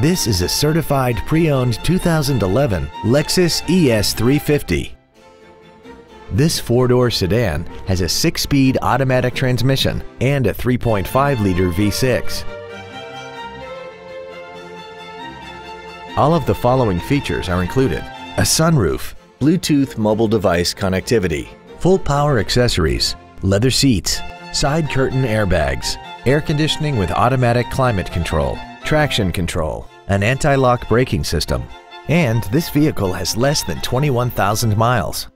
This is a certified pre-owned 2011 Lexus ES350. This four-door sedan has a six-speed automatic transmission and a 3.5-liter V6. All of the following features are included. A sunroof, Bluetooth mobile device connectivity, full power accessories, leather seats, side curtain airbags, air conditioning with automatic climate control, traction control, an anti-lock braking system, and this vehicle has less than 21,000 miles.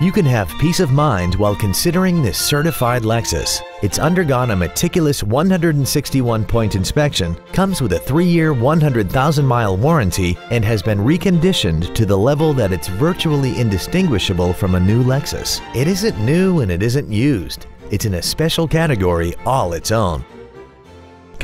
You can have peace of mind while considering this certified Lexus. It's undergone a meticulous 161-point inspection, comes with a 3-year, 100,000-mile warranty, and has been reconditioned to the level that it's virtually indistinguishable from a new Lexus. It isn't new and it isn't used. It's in a special category all its own.